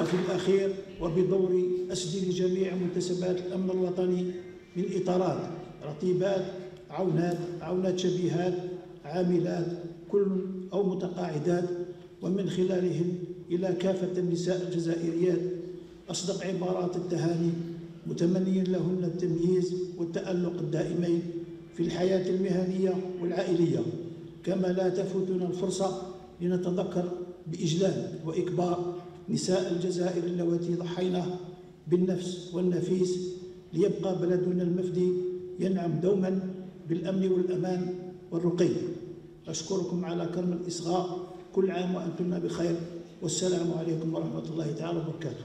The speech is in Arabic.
وفي الأخير وبدور أسدي لجميع منتسبات الأمن الوطني من إطارات رطيبات عونات عونات شبيهات عاملات كل أو متقاعدات ومن خلالهم إلى كافة النساء الجزائريات أصدق عبارات التهاني متمنيا لهن التمييز والتألق الدائمين في الحياة المهنية والعائلية. كما لا تفوتنا الفرصة لنتذكر بإجلال وإكبار نساء الجزائر اللواتي ضحينا بالنفس والنفيس ليبقى بلدنا المفدي ينعم دوما بالأمن والأمان والرقي. أشكركم على كرم الإصغاء. كل عام وأنتم بخير. والسلام عليكم ورحمة الله تعالى وبركاته.